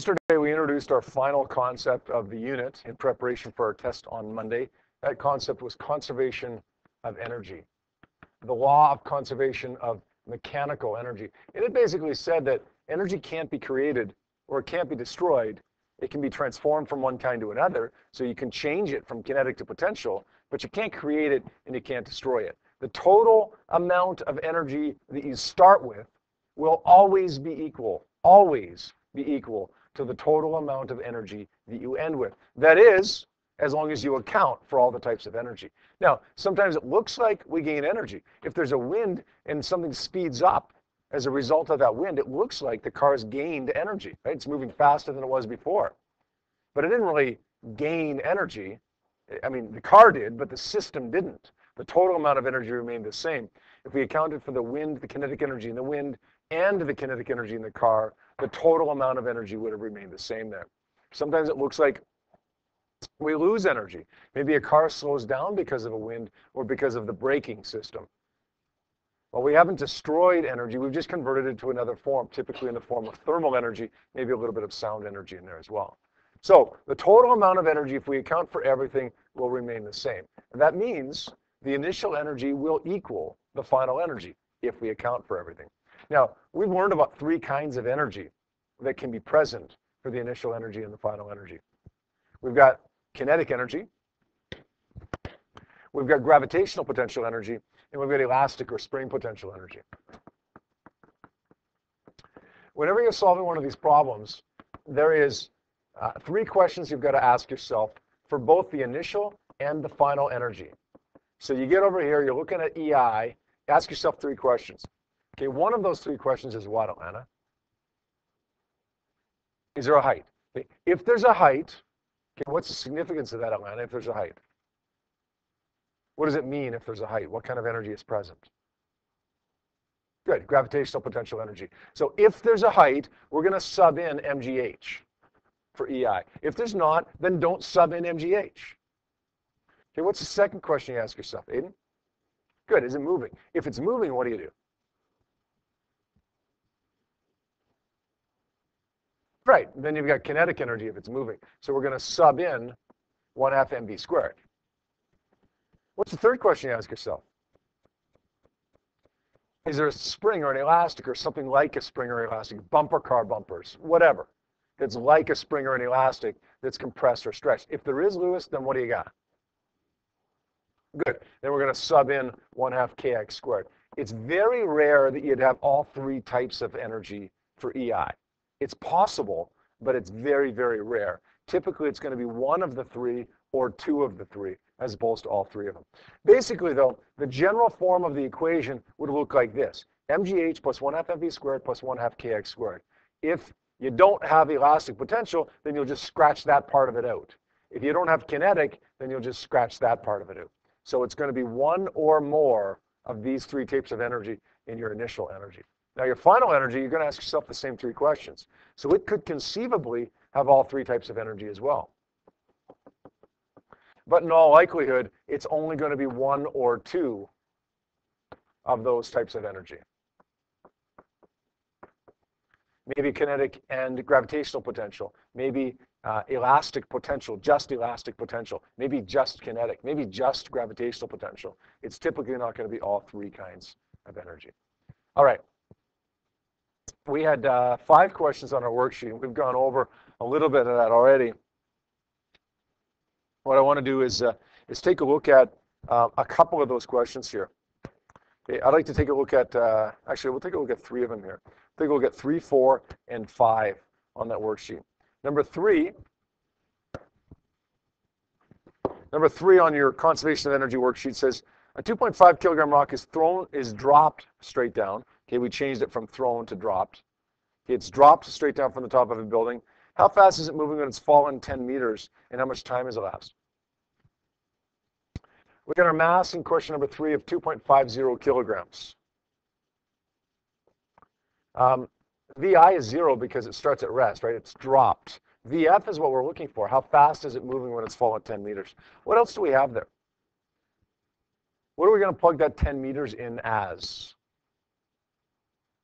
Yesterday, we introduced our final concept of the unit in preparation for our test on Monday. That concept was conservation of energy, the law of conservation of mechanical energy. And it basically said that energy can't be created or it can't be destroyed. It can be transformed from one kind to another, so you can change it from kinetic to potential, but you can't create it and you can't destroy it. The total amount of energy that you start with will always be equal, always be equal to the total amount of energy that you end with. That is, as long as you account for all the types of energy. Now, sometimes it looks like we gain energy. If there's a wind and something speeds up as a result of that wind, it looks like the car's gained energy, right? It's moving faster than it was before. But it didn't really gain energy. I mean, the car did, but the system didn't. The total amount of energy remained the same. If we accounted for the wind, the kinetic energy in the wind, and the kinetic energy in the car, the total amount of energy would have remained the same there. Sometimes it looks like we lose energy. Maybe a car slows down because of a wind or because of the braking system. Well, we haven't destroyed energy, we've just converted it to another form, typically in the form of thermal energy, maybe a little bit of sound energy in there as well. So the total amount of energy, if we account for everything, will remain the same. And that means the initial energy will equal the final energy if we account for everything. Now, we've learned about three kinds of energy that can be present for the initial energy and the final energy. We've got kinetic energy, we've got gravitational potential energy, and we've got elastic or spring potential energy. Whenever you're solving one of these problems, there is uh, three questions you've got to ask yourself for both the initial and the final energy. So you get over here, you're looking at EI, ask yourself three questions. Okay, one of those three questions is what, Atlanta? Is there a height? Okay. If there's a height, okay, what's the significance of that, Atlanta, if there's a height? What does it mean if there's a height? What kind of energy is present? Good, gravitational potential energy. So if there's a height, we're going to sub in MGH for EI. If there's not, then don't sub in MGH. Okay, what's the second question you ask yourself, Aiden? Good, is it moving? If it's moving, what do you do? Right, then you've got kinetic energy if it's moving. So we're going to sub in 1 half mv squared. What's the third question you ask yourself? Is there a spring or an elastic or something like a spring or elastic, bumper car bumpers, whatever, that's like a spring or an elastic that's compressed or stretched? If there is, Lewis, then what do you got? Good. Then we're going to sub in 1 half kx squared. It's very rare that you'd have all three types of energy for EI. It's possible, but it's very, very rare. Typically, it's going to be one of the three or two of the three, as opposed to all three of them. Basically, though, the general form of the equation would look like this. mgh plus 1 half mv squared plus 1 half kx squared. If you don't have elastic potential, then you'll just scratch that part of it out. If you don't have kinetic, then you'll just scratch that part of it out. So it's going to be one or more of these three types of energy in your initial energy. Now, your final energy, you're going to ask yourself the same three questions. So it could conceivably have all three types of energy as well. But in all likelihood, it's only going to be one or two of those types of energy. Maybe kinetic and gravitational potential. Maybe uh, elastic potential, just elastic potential. Maybe just kinetic. Maybe just gravitational potential. It's typically not going to be all three kinds of energy. All right we had uh, five questions on our worksheet. We've gone over a little bit of that already. What I want to do is, uh, is take a look at uh, a couple of those questions here. Okay, I'd like to take a look at, uh, actually, we'll take a look at three of them here. Take a look at three, four, and five on that worksheet. Number three, number three on your conservation of energy worksheet says a 2.5 kilogram rock is thrown, is dropped straight down. Okay, we changed it from thrown to dropped. Okay, it's dropped straight down from the top of a building. How fast is it moving when it's fallen 10 meters, and how much time has elapsed? We got our mass in question number three of 2.50 kilograms. Um, VI is zero because it starts at rest, right? It's dropped. VF is what we're looking for. How fast is it moving when it's fallen 10 meters? What else do we have there? What are we going to plug that 10 meters in as?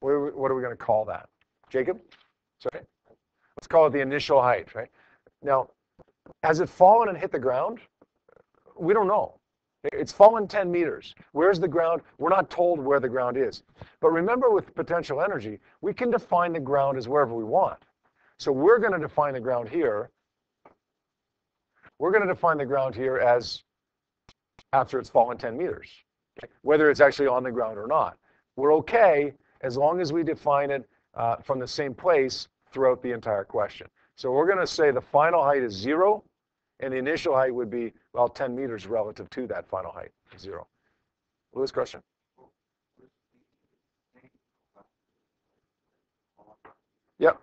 What are we, what are we going to call that? Jacob? Sorry? let's call it the initial height, right? Now, has it fallen and hit the ground? We don't know. It's fallen 10 meters. Where's the ground? We're not told where the ground is. But remember with potential energy, we can define the ground as wherever we want. So we're going to define the ground here. We're going to define the ground here as after it's fallen 10 meters, whether it's actually on the ground or not. We're okay as long as we define it uh, from the same place throughout the entire question. So we're going to say the final height is zero, and the initial height would be, well, 10 meters relative to that final height, zero. Lewis, question? Yep.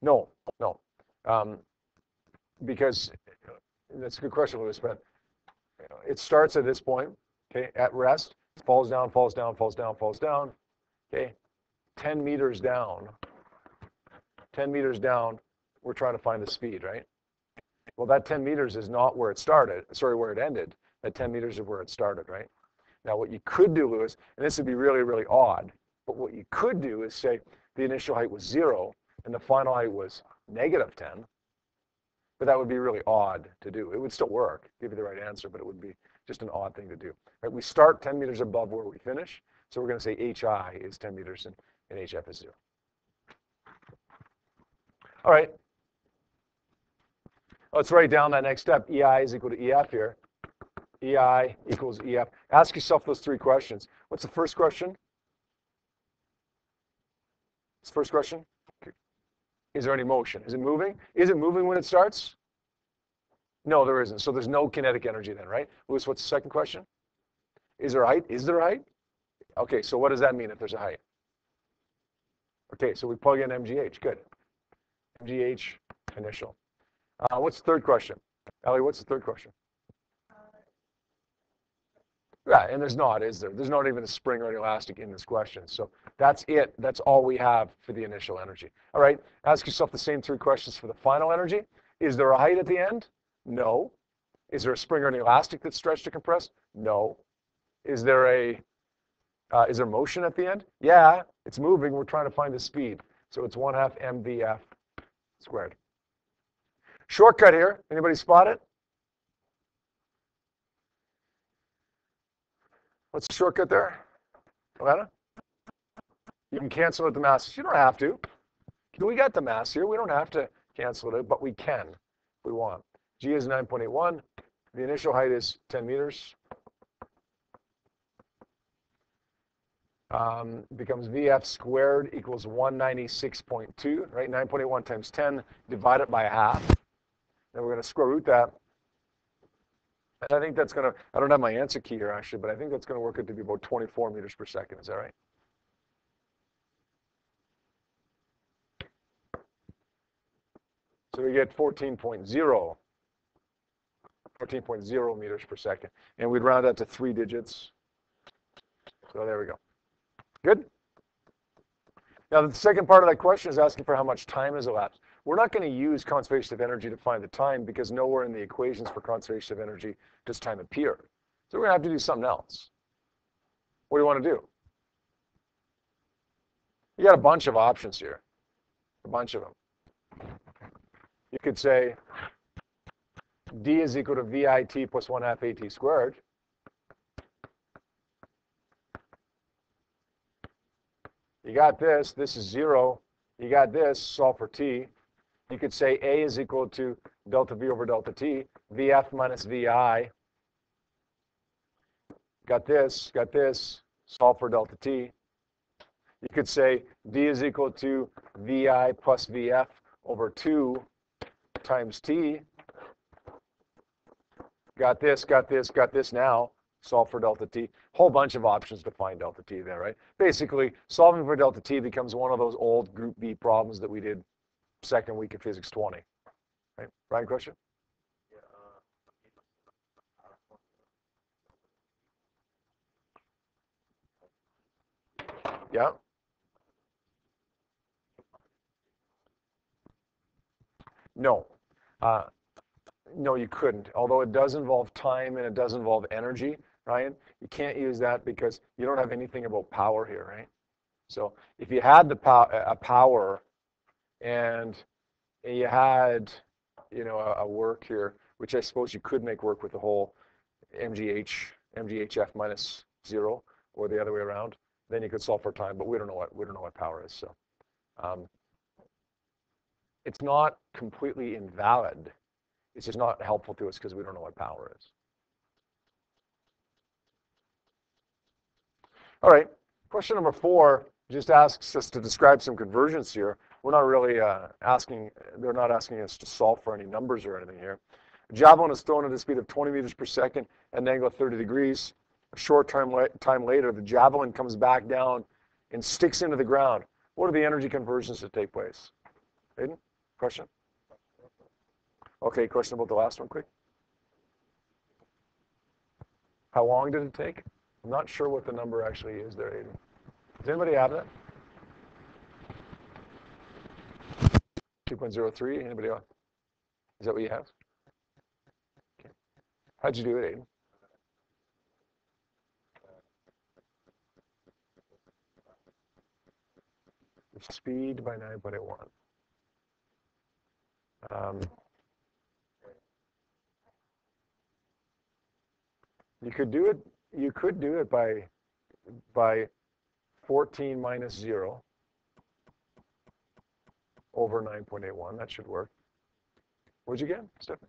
No, no. Um, because that's a good question, Lewis, but it starts at this point, okay, at rest, falls down, falls down, falls down, falls down, okay, 10 meters down, 10 meters down, we're trying to find the speed, right? Well, that 10 meters is not where it started, sorry, where it ended. That 10 meters is where it started, right? Now, what you could do, Lewis, and this would be really, really odd, but what you could do is say the initial height was zero and the final height was negative 10, but that would be really odd to do. It would still work, give you the right answer, but it would be just an odd thing to do. Right? We start 10 meters above where we finish, so we're going to say HI is 10 meters and, and HF is zero. All right. Let's write down that next step. EI is equal to EF here. EI equals EF. Ask yourself those three questions. What's the first question? What's the first question? Is there any motion? Is it moving? Is it moving when it starts? No, there isn't. So there's no kinetic energy then, right? Lewis, what's the second question? Is there height? Is there height? Okay, so what does that mean if there's a height? Okay, so we plug in MGH. Good. MGH initial. Uh, what's the third question? Ellie, what's the third question? Yeah, and there's not, is there? There's not even a spring or an elastic in this question. So that's it. That's all we have for the initial energy. All right, ask yourself the same three questions for the final energy. Is there a height at the end? No. Is there a spring or an elastic that's stretched to compress? No. Is there a uh, is there motion at the end? Yeah, it's moving. We're trying to find the speed. So it's 1 half mvf squared. Shortcut here. Anybody spot it? What's the shortcut there? Alana? You can cancel out the masses. You don't have to. We got the mass here. We don't have to cancel it, but we can if we want. G is 9.81. The initial height is 10 meters. Um, becomes VF squared equals 196.2, right? 9.81 times 10 divided by a half. Then we're going to square root that. And I think that's going to, I don't have my answer key here actually, but I think that's going to work out to be about 24 meters per second. Is that right? So we get 14.0, 14.0 meters per second. And we'd round that to three digits. So there we go. Good? Now, the second part of that question is asking for how much time has elapsed. We're not going to use conservation of energy to find the time because nowhere in the equations for conservation of energy does time appear. So we're going to have to do something else. What do you want to do? You got a bunch of options here, a bunch of them. You could say d is equal to VIT plus 1 half AT squared. You got this, this is 0. You got this, solve for t. You could say A is equal to delta V over delta T, VF minus VI. Got this, got this, solve for delta T. You could say D is equal to VI plus VF over 2 times T. Got this, got this, got this now. Solve for delta T. Whole bunch of options to find delta T there, right? Basically, solving for delta T becomes one of those old group B problems that we did second week of physics 20. Right? Brian, question? Yeah. No. Uh, no, you couldn't. Although it does involve time and it does involve energy, Ryan, you can't use that because you don't have anything about power here, right? So if you had the pow- a power and you had, you know, a, a work here, which I suppose you could make work with the whole MGH, MGHF minus zero or the other way around, then you could solve for time, but we don't know what, we don't know what power is, so. Um, it's not completely invalid. It's just not helpful to us because we don't know what power is. All right, question number four just asks us to describe some conversions here. We're not really uh, asking, they're not asking us to solve for any numbers or anything here. A javelin is thrown at a speed of 20 meters per second at an angle of 30 degrees. A short time, la time later, the javelin comes back down and sticks into the ground. What are the energy conversions that take place? Aiden, question? Okay, question about the last one, quick. How long did it take? I'm not sure what the number actually is there, Aiden. Does anybody have that? 2.03, anybody else? Is that what you have? Okay. How'd you do it, Aiden? Speed by 9.81. Um, you could do it. You could do it by by 14 minus 0 over 9.81. That should work. What'd you get, Stephen?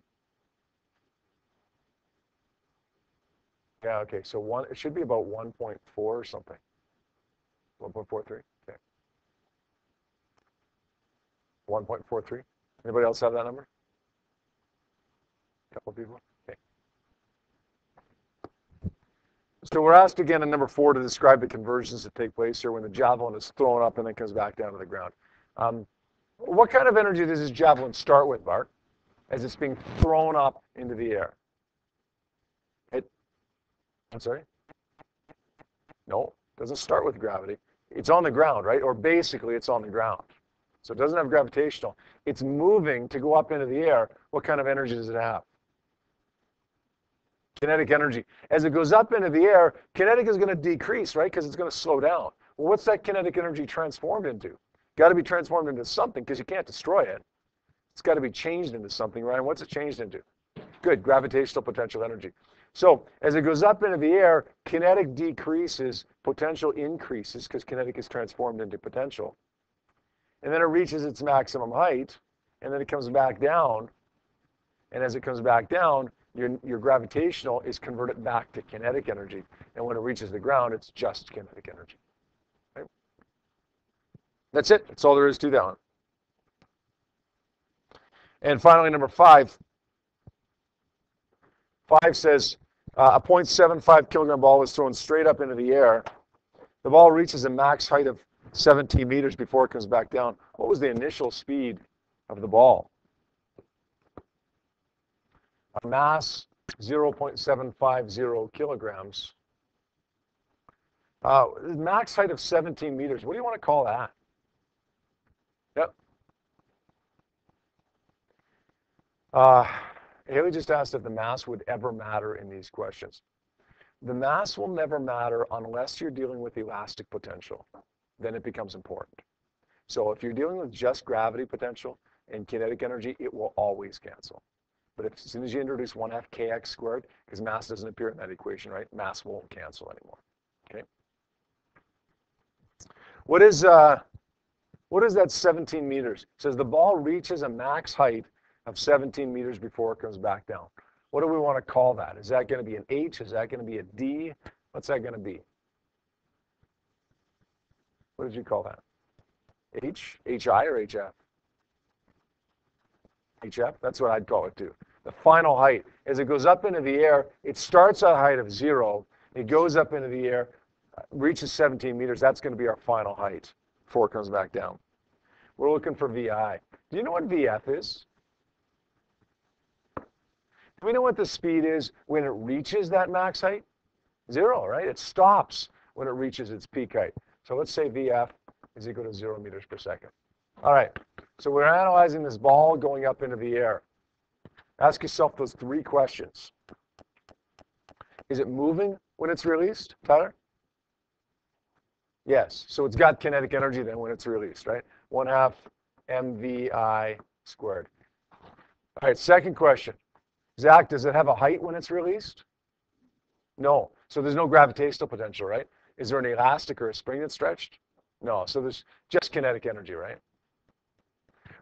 Yeah, okay. So one, it should be about 1.4 or something. 1.43. Okay. 1.43. Anybody else have that number? A couple people. Okay. So we're asked again in number four to describe the conversions that take place here when the javelin is thrown up and then comes back down to the ground. Um, what kind of energy does this javelin start with, Bart, as it's being thrown up into the air? It, I'm sorry? No, it doesn't start with gravity. It's on the ground, right? Or basically it's on the ground. So it doesn't have gravitational. It's moving to go up into the air. What kind of energy does it have? Kinetic energy. As it goes up into the air, kinetic is going to decrease, right? Because it's going to slow down. Well, what's that kinetic energy transformed into? Got to be transformed into something because you can't destroy it. It's got to be changed into something, right? And what's it changed into? Good, gravitational potential energy. So as it goes up into the air, kinetic decreases, potential increases because kinetic is transformed into potential. And then it reaches its maximum height, and then it comes back down. And as it comes back down, your, your gravitational is converted back to kinetic energy. And when it reaches the ground, it's just kinetic energy. Right? That's it. That's all there is to that one. And finally, number five. Five says uh, a 0.75 kilogram ball is thrown straight up into the air. The ball reaches a max height of 17 meters before it comes back down. What was the initial speed of the ball? A mass 0.750 kilograms. Uh, max height of 17 meters. What do you want to call that? Yep. Uh, Haley just asked if the mass would ever matter in these questions. The mass will never matter unless you're dealing with elastic potential. Then it becomes important. So if you're dealing with just gravity potential and kinetic energy, it will always cancel. But if, as soon as you introduce 1 half kx squared, because mass doesn't appear in that equation, right? Mass won't cancel anymore. Okay. What is uh, what is that 17 meters? It says the ball reaches a max height of 17 meters before it comes back down. What do we want to call that? Is that going to be an H? Is that going to be a D? What's that going to be? What did you call that? H? HI or HF? HF? That's what I'd call it too. The final height. As it goes up into the air, it starts at a height of zero. It goes up into the air, uh, reaches 17 meters. That's going to be our final height before it comes back down. We're looking for VI. Do you know what VF is? Do we know what the speed is when it reaches that max height? Zero, right? It stops when it reaches its peak height. So let's say VF is equal to zero meters per second. All right, so we're analyzing this ball going up into the air. Ask yourself those three questions. Is it moving when it's released, Tyler? Yes, so it's got kinetic energy then when it's released, right? One half mvi squared. All right, second question. Zach, does it have a height when it's released? No. So there's no gravitational potential, right? Is there an elastic or a spring that's stretched? No. So there's just kinetic energy, right?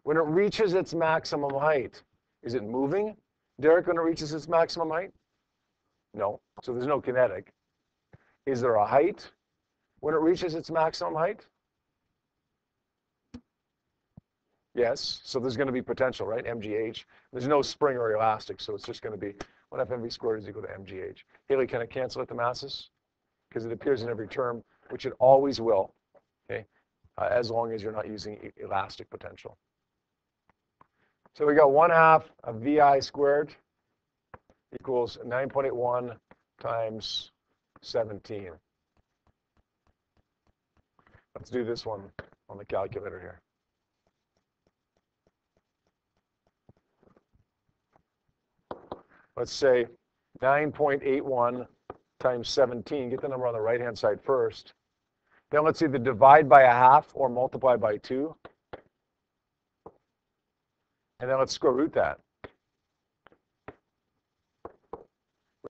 When it reaches its maximum height, is it moving, Derek, when it reaches its maximum height? No. So there's no kinetic. Is there a height when it reaches its maximum height? Yes, so there's going to be potential, right? MGH. There's no spring or elastic, so it's just going to be 1 F mv squared is equal to MGH. Haley, can I cancel out the masses? Because it appears in every term, which it always will, okay, uh, as long as you're not using elastic potential. So we got 1 half of VI squared equals 9.81 times 17. Let's do this one on the calculator here. let's say 9.81 times 17, get the number on the right-hand side first. Then let's either divide by a half or multiply by 2. And then let's square root that. We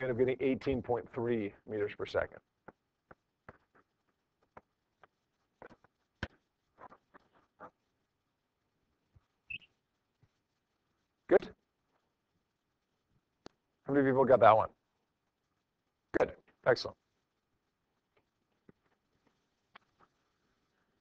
end up getting 18.3 meters per second. Good? How many people got that one? Good. Excellent.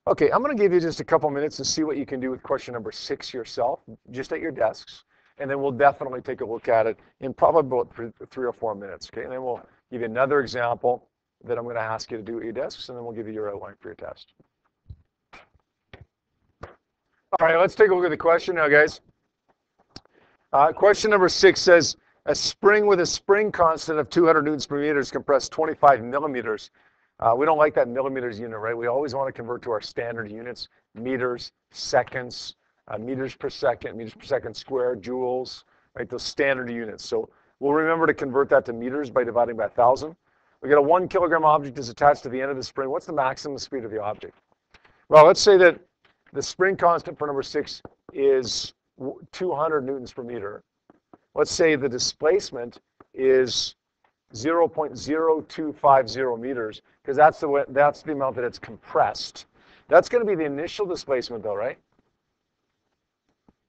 Okay, I'm going to give you just a couple minutes to see what you can do with question number six yourself, just at your desks, and then we'll definitely take a look at it in probably about three or four minutes, okay? And then we'll give you another example that I'm going to ask you to do at your desks, and then we'll give you your outline for your test. All right, let's take a look at the question now, guys. Uh, question number six says, a spring with a spring constant of 200 newtons per meter is compressed 25 millimeters. Uh, we don't like that millimeters unit, right? We always want to convert to our standard units, meters, seconds, uh, meters per second, meters per second square, joules, right? Those standard units. So we'll remember to convert that to meters by dividing by 1,000. We got a one kilogram object is attached to the end of the spring. What's the maximum speed of the object? Well, let's say that the spring constant for number six is 200 newtons per meter let's say the displacement is 0.0250 meters, because that's the way, that's the amount that it's compressed. That's going to be the initial displacement, though, right?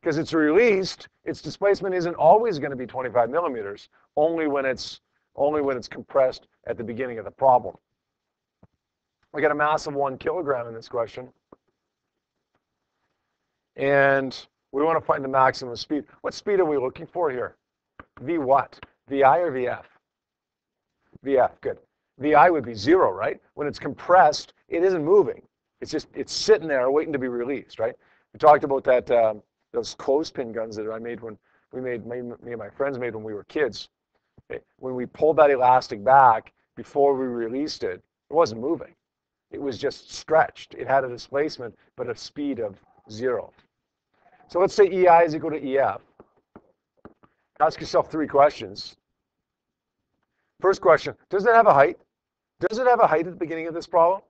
Because it's released, its displacement isn't always going to be 25 millimeters, only when it's only when it's compressed at the beginning of the problem. We got a mass of one kilogram in this question. And we want to find the maximum speed. What speed are we looking for here? V what? VI or VF? VF, good. VI would be zero, right? When it's compressed, it isn't moving. It's just, it's sitting there waiting to be released, right? We talked about that, um, those clothespin guns that I made when we made, me and my friends made when we were kids. When we pulled that elastic back before we released it, it wasn't moving. It was just stretched. It had a displacement, but a speed of zero. So let's say EI is equal to EF. Ask yourself three questions. First question, does it have a height? Does it have a height at the beginning of this problem?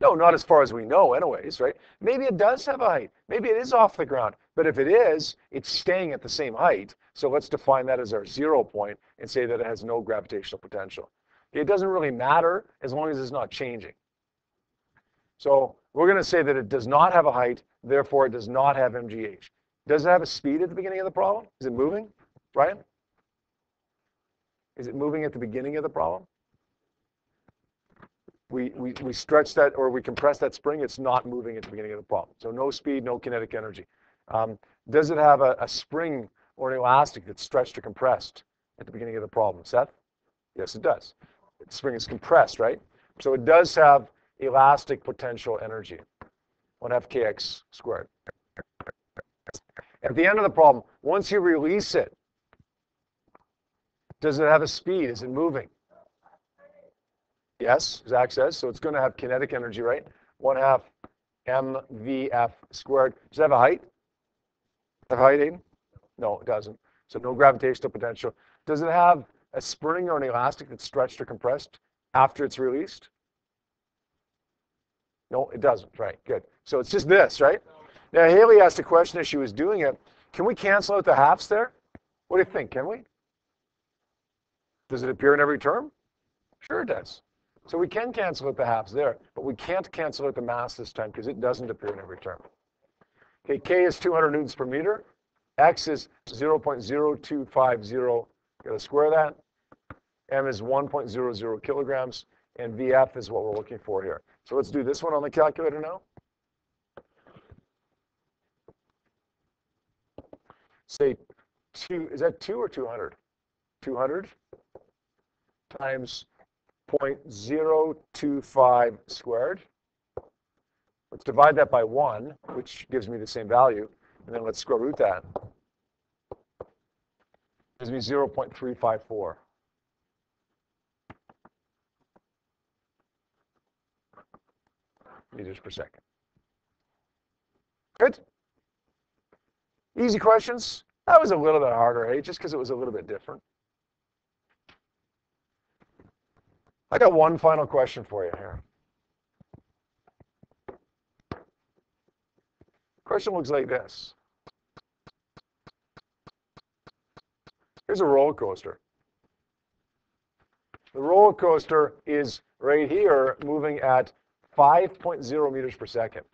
No, not as far as we know anyways, right? Maybe it does have a height. Maybe it is off the ground. But if it is, it's staying at the same height. So let's define that as our zero point and say that it has no gravitational potential. It doesn't really matter as long as it's not changing. So we're going to say that it does not have a height, therefore it does not have MGH. Does it have a speed at the beginning of the problem? Is it moving, Brian? Is it moving at the beginning of the problem? We, we, we stretch that or we compress that spring, it's not moving at the beginning of the problem. So no speed, no kinetic energy. Um, does it have a, a spring or an elastic that's stretched or compressed at the beginning of the problem? Seth? Yes, it does. The spring is compressed, right? So it does have elastic potential energy, 1 half kx squared. At the end of the problem, once you release it, does it have a speed? Is it moving? Yes, Zach says. So it's going to have kinetic energy, right? 1 half mvf squared. Does it have a height? Have height, Aiden? No, it doesn't. So no gravitational potential. Does it have a spring or an elastic that's stretched or compressed after it's released? No, it doesn't. Right, good. So it's just this, right? Now, Haley asked a question as she was doing it. Can we cancel out the halves there? What do you think? Can we? Does it appear in every term? Sure it does. So we can cancel out the halves there, but we can't cancel out the mass this time because it doesn't appear in every term. Okay, K is 200 newtons per meter. X is 0.0250. Got to square that. M is 1.00 kilograms, and VF is what we're looking for here. So let's do this one on the calculator now. Say two, is that two or 200? 200 times 0.025 squared. Let's divide that by 1, which gives me the same value, and then let's square root that. Gives me 0.354. meters per second. Good? Easy questions. That was a little bit harder, hey, just because it was a little bit different. I got one final question for you here. Question looks like this. Here's a roller coaster. The roller coaster is right here moving at 5.0 meters per second.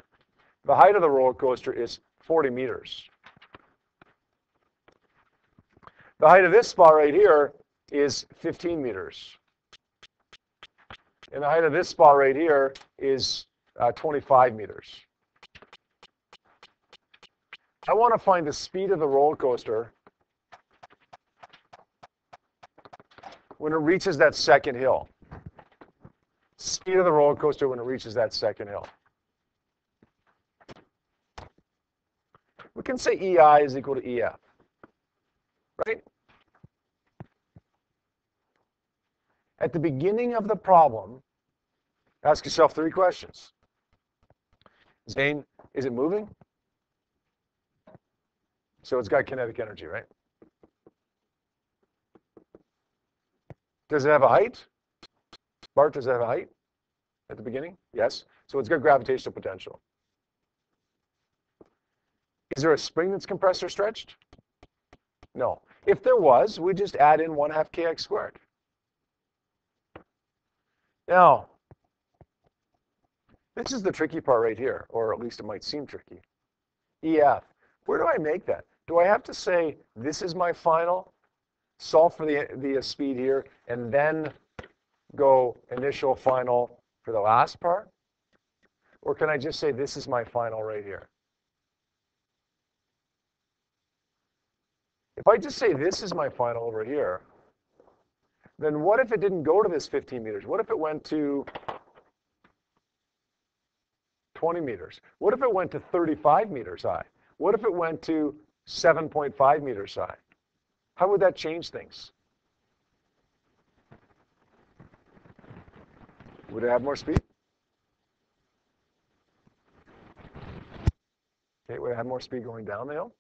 The height of the roller coaster is 40 meters. The height of this spot right here is 15 meters. And the height of this spot right here is uh, 25 meters. I want to find the speed of the roller coaster when it reaches that second hill. Speed of the roller coaster when it reaches that second hill. We can say EI is equal to EF, right? At the beginning of the problem, ask yourself three questions. Zane, is it moving? So it's got kinetic energy, right? Does it have a height? Bart, does it have a height at the beginning? Yes. So it's got gravitational potential. Is there a spring that's compressed or stretched? No. If there was, we just add in 1 half kx squared. Now, this is the tricky part right here, or at least it might seem tricky. EF. Where do I make that? Do I have to say, this is my final, solve for the, the speed here, and then go initial, final for the last part? Or can I just say, this is my final right here? If I just say, this is my final over here, then what if it didn't go to this 15 meters? What if it went to 20 meters? What if it went to 35 meters high? What if it went to 7.5 meters high? How would that change things? Would it have more speed? Okay, would it have more speed going down the hill?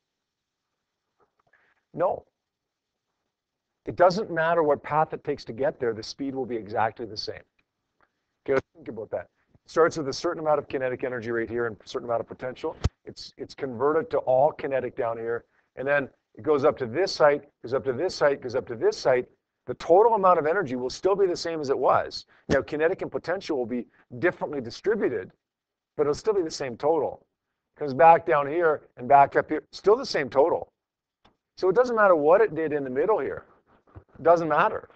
No. It doesn't matter what path it takes to get there, the speed will be exactly the same. Okay, let's think about that. It starts with a certain amount of kinetic energy right here and a certain amount of potential. It's, it's converted to all kinetic down here, and then it goes up to this height, goes up to this height, goes up to this height, the total amount of energy will still be the same as it was. Now, kinetic and potential will be differently distributed, but it'll still be the same total. Comes back down here and back up here, still the same total. So it doesn't matter what it did in the middle here. Doesn't matter.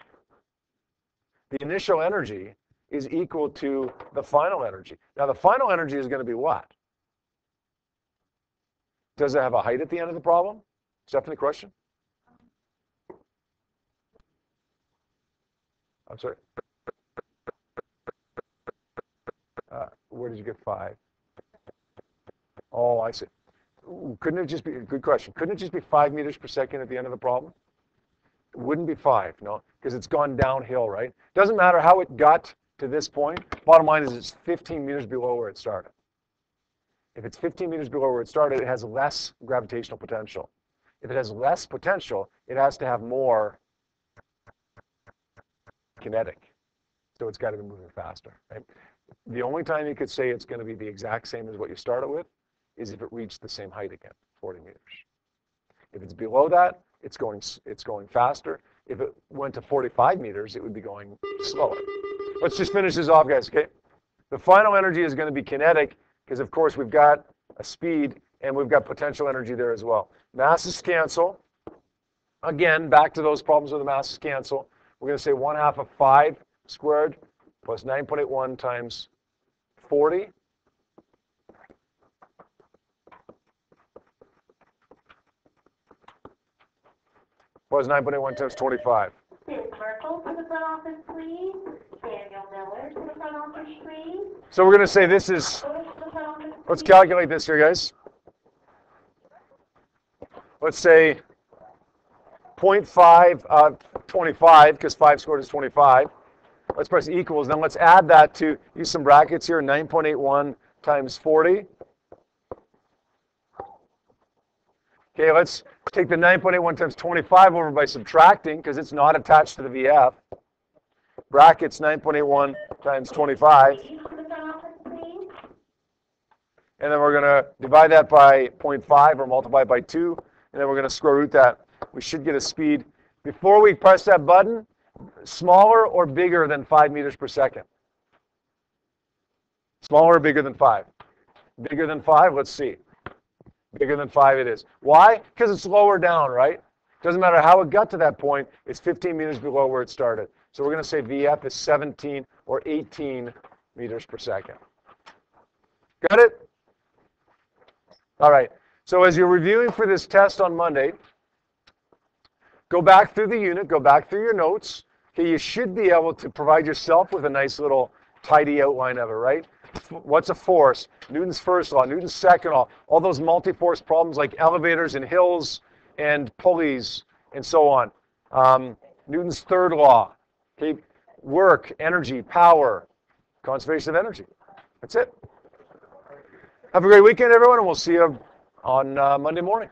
The initial energy is equal to the final energy. Now, the final energy is going to be what? Does it have a height at the end of the problem? Stephanie, question? I'm sorry. Uh, where did you get five? Oh, I see. Ooh, couldn't it just be, a good question, couldn't it just be five meters per second at the end of the problem? Wouldn't be five, no, because it's gone downhill, right? Doesn't matter how it got to this point. Bottom line is it's 15 meters below where it started. If it's 15 meters below where it started, it has less gravitational potential. If it has less potential, it has to have more kinetic. So it's got to be moving faster, right? The only time you could say it's going to be the exact same as what you started with is if it reached the same height again, 40 meters. If it's below that, it's going, it's going faster. If it went to 45 meters, it would be going slower. Let's just finish this off, guys, okay? The final energy is going to be kinetic because, of course, we've got a speed and we've got potential energy there as well. Masses cancel. Again, back to those problems where the masses cancel. We're going to say 1 half of 5 squared plus 9.81 times 40 plus 9.81 times 25. Ms. Merkel to the front office, please. Daniel Miller to the front office, please. So we're going to say this is, Bush to the front office, let's calculate this here, guys. Let's say 0.5 uh, 25, because 5 squared is 25. Let's press equals. Then let's add that to, use some brackets here, 9.81 times 40. Okay, let's take the 9.81 times 25 over by subtracting, because it's not attached to the VF. Brackets 9.81 times 25. Please to the front office, please. And then we're going to divide that by 0.5 or multiply by 2. And then we're going to square root that. We should get a speed, before we press that button, smaller or bigger than 5 meters per second. Smaller or bigger than 5? Bigger than 5? Let's see. Bigger than 5 it is. Why? Because it's lower down, right? Doesn't matter how it got to that point, it's 15 meters below where it started. So we're going to say VF is 17 or 18 meters per second. Got it? All right. So as you're reviewing for this test on Monday, go back through the unit, go back through your notes. Okay, you should be able to provide yourself with a nice little tidy outline of it, right? What's a force? Newton's first law, Newton's second law, all those multi-force problems like elevators and hills and pulleys and so on. Um, Newton's third law, okay, work, energy, power, conservation of energy. That's it. Have a great weekend, everyone, and we'll see you on uh, Monday morning.